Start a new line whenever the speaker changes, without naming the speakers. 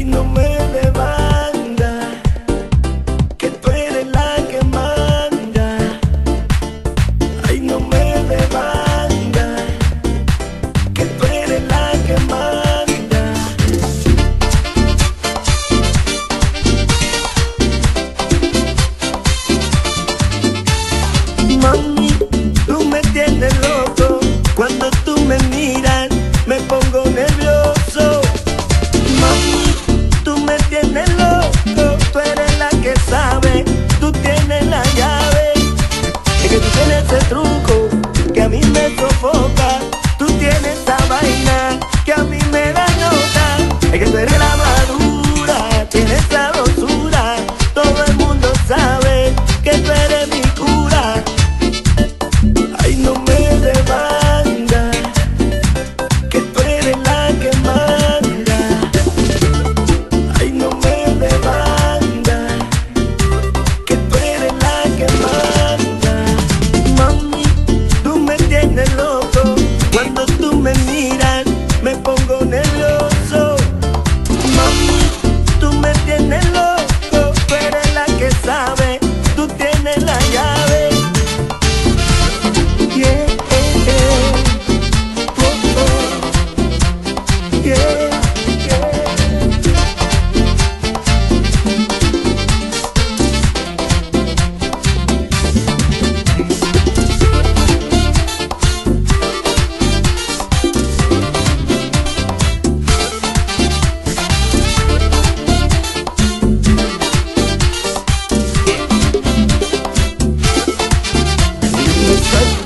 y no me levanto Let's